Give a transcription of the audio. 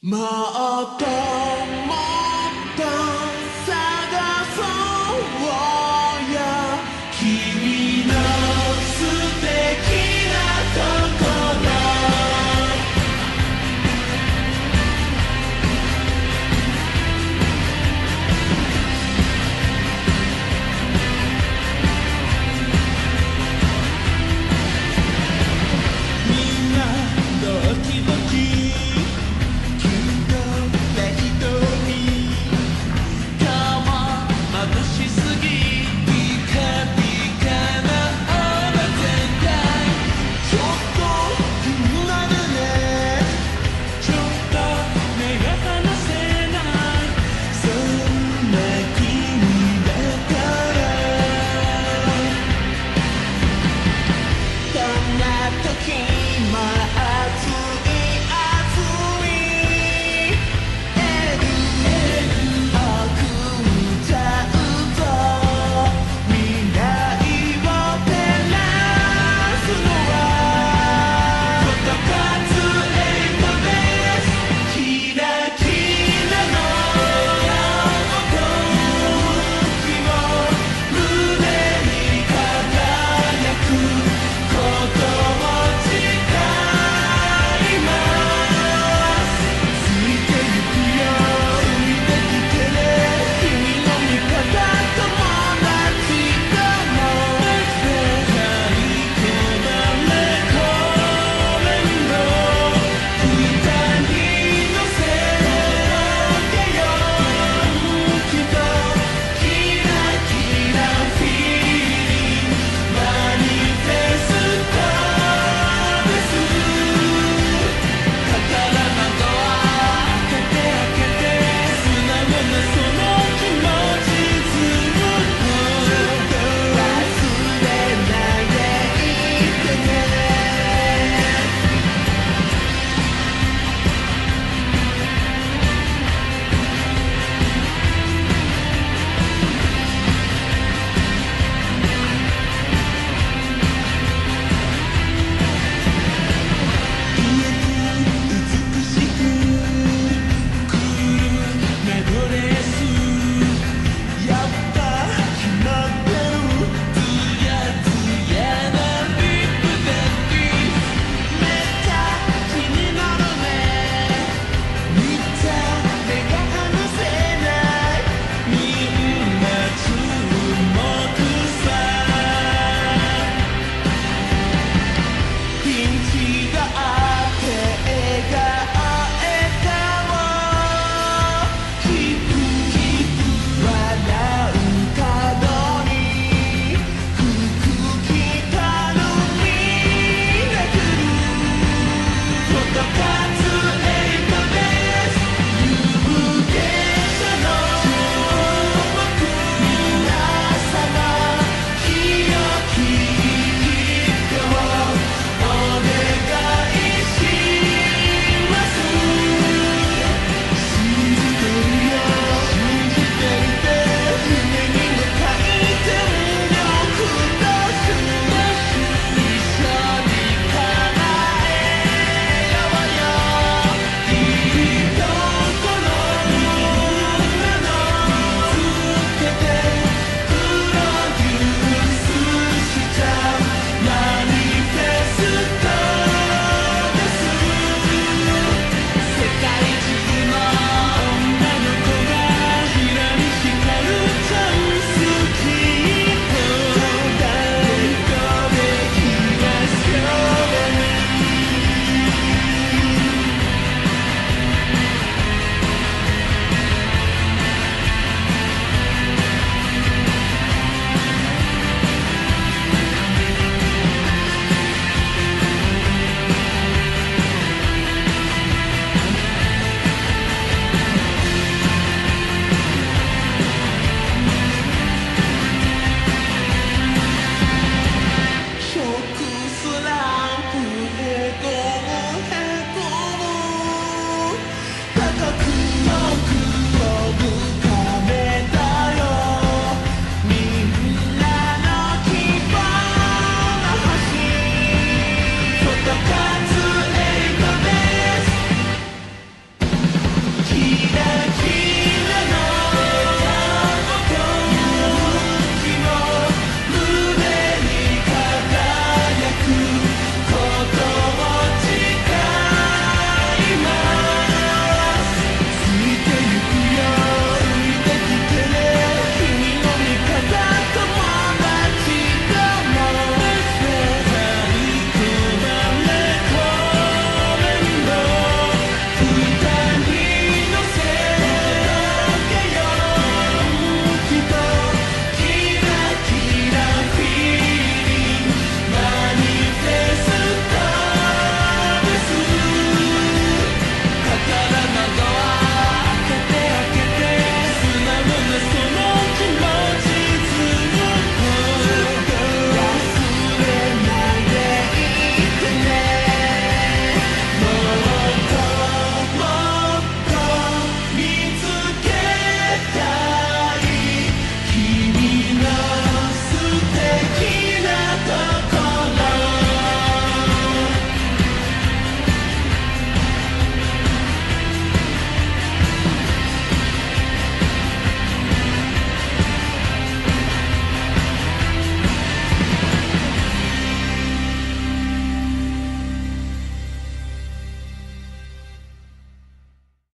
またもっと